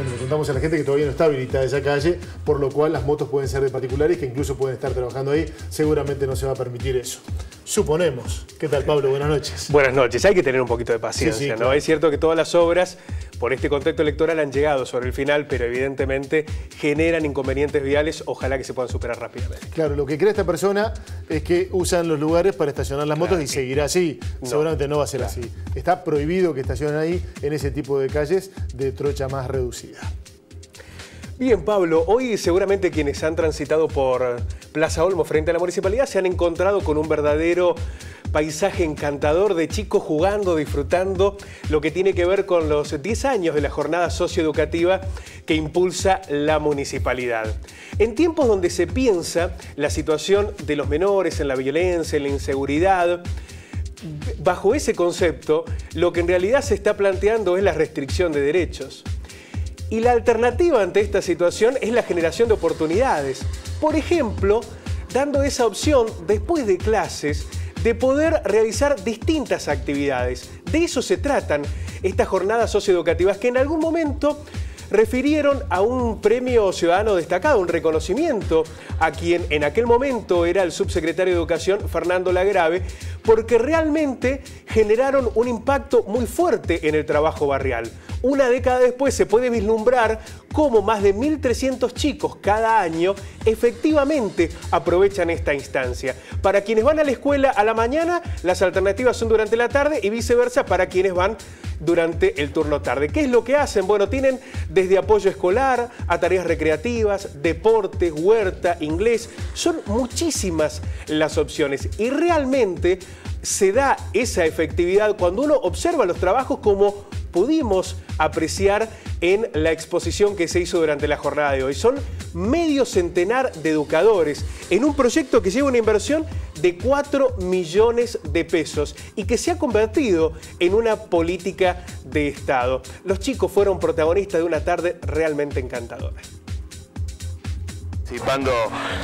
Bueno, le contamos a la gente que todavía no está habilitada esa calle, por lo cual las motos pueden ser de particulares que incluso pueden estar trabajando ahí. Seguramente no se va a permitir eso. Suponemos. ¿Qué tal, Pablo? Buenas noches. Buenas noches. Hay que tener un poquito de paciencia, ¿no? Es cierto que todas las obras por este contexto electoral han llegado sobre el final, pero evidentemente generan inconvenientes viales, ojalá que se puedan superar rápidamente. Claro, lo que cree esta persona es que usan los lugares para estacionar las motos y seguirá así. Seguramente no va a ser así. Está prohibido que estacionen ahí en ese tipo de calles de trocha más reducida. Bien, Pablo, hoy seguramente quienes han transitado por Plaza Olmo frente a la municipalidad se han encontrado con un verdadero paisaje encantador de chicos jugando, disfrutando lo que tiene que ver con los 10 años de la jornada socioeducativa que impulsa la municipalidad. En tiempos donde se piensa la situación de los menores en la violencia, en la inseguridad, bajo ese concepto, lo que en realidad se está planteando es la restricción de derechos. Y la alternativa ante esta situación es la generación de oportunidades. Por ejemplo, dando esa opción después de clases de poder realizar distintas actividades. De eso se tratan estas jornadas socioeducativas que en algún momento refirieron a un premio ciudadano destacado, un reconocimiento a quien en aquel momento era el subsecretario de Educación, Fernando Lagrave, porque realmente generaron un impacto muy fuerte en el trabajo barrial. Una década después se puede vislumbrar cómo más de 1.300 chicos cada año efectivamente aprovechan esta instancia. Para quienes van a la escuela a la mañana, las alternativas son durante la tarde y viceversa para quienes van durante el turno tarde. ¿Qué es lo que hacen? Bueno, tienen desde apoyo escolar a tareas recreativas, deportes, huerta, inglés. Son muchísimas las opciones y realmente se da esa efectividad cuando uno observa los trabajos como pudimos apreciar en la exposición que se hizo durante la jornada de hoy. Son medio centenar de educadores en un proyecto que lleva una inversión de 4 millones de pesos y que se ha convertido en una política de Estado. Los chicos fueron protagonistas de una tarde realmente encantadora participando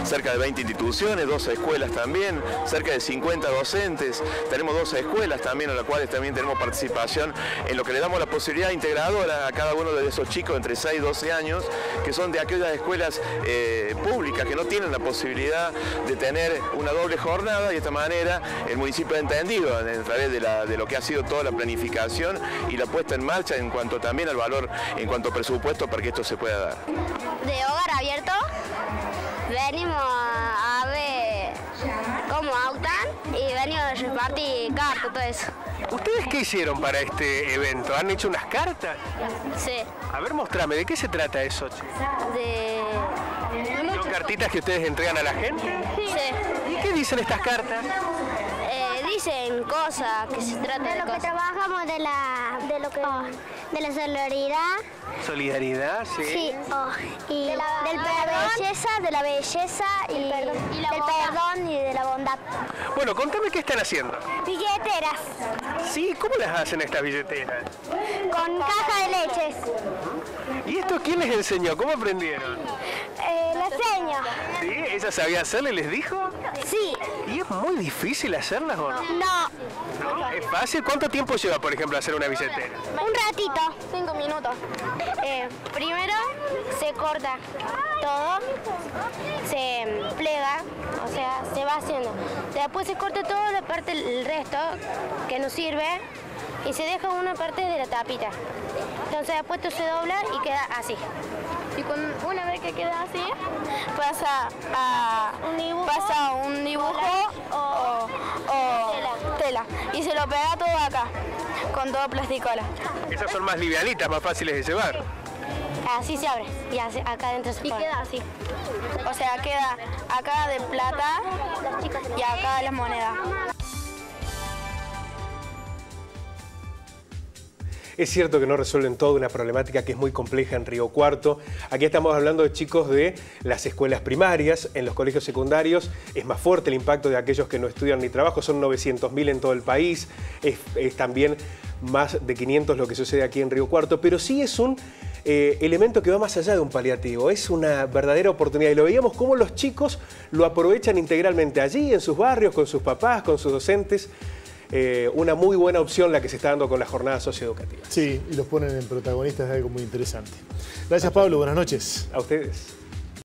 cerca de 20 instituciones, 12 escuelas también, cerca de 50 docentes. Tenemos 12 escuelas también, en las cuales también tenemos participación en lo que le damos la posibilidad integradora a cada uno de esos chicos entre 6 y 12 años, que son de aquellas escuelas eh, públicas que no tienen la posibilidad de tener una doble jornada y de esta manera el municipio ha entendido a través de, de lo que ha sido toda la planificación y la puesta en marcha en cuanto también al valor, en cuanto a presupuesto para que esto se pueda dar. De hogar abierto venimos a ver cómo autan y venimos a repartir cartas, todo eso. ¿Ustedes qué hicieron para este evento? ¿Han hecho unas cartas? Sí. A ver, mostrame, ¿de qué se trata eso? De... ¿Son cartitas que ustedes entregan a la gente? Sí. ¿Y qué dicen estas cartas? Dicen cosas que se trata de, de lo que trabajamos de la de lo que de la solidaridad. Solidaridad sí. Sí oh, y de la, del belleza de la belleza y, y del perdón y de la bondad. Bueno contame qué están haciendo. Billeteras. Sí cómo las hacen estas billeteras con caja de leches. Y esto quién les enseñó cómo aprendieron sí ella sabía hacerle les dijo sí y es muy difícil hacerlas o no no ¿No? ¿Es fácil? ¿Cuánto tiempo lleva, por ejemplo, hacer una billetera? Un ratito. Cinco minutos. Eh, primero se corta todo, se plega, o sea, se va haciendo. Después se corta toda la parte, el resto, que no sirve, y se deja una parte de la tapita. Entonces después esto se dobla y queda así. Y con, una vez que queda así, pasa a un dibujo, pasa un dibujo o, o tela. Y se lo pega todo acá, con todo plasticola. Esas son más livianitas, más fáciles de llevar. Así se abre y así, acá adentro se y pone. queda así. O sea, queda acá de plata y acá las monedas. Es cierto que no resuelven toda una problemática que es muy compleja en Río Cuarto. Aquí estamos hablando de chicos de las escuelas primarias, en los colegios secundarios. Es más fuerte el impacto de aquellos que no estudian ni trabajo, son 900.000 en todo el país, es, también más de 500 lo que sucede aquí en Río Cuarto, pero sí es un eh, elemento que va más allá de un paliativo, es una verdadera oportunidad. Y lo veíamos cómo los chicos lo aprovechan integralmente allí, en sus barrios, con sus papás, con sus docentes. Eh, una muy buena opción la que se está dando con la jornada socioeducativa. Sí, y los ponen en protagonistas de algo muy interesante. Gracias Pablo, buenas noches. A ustedes.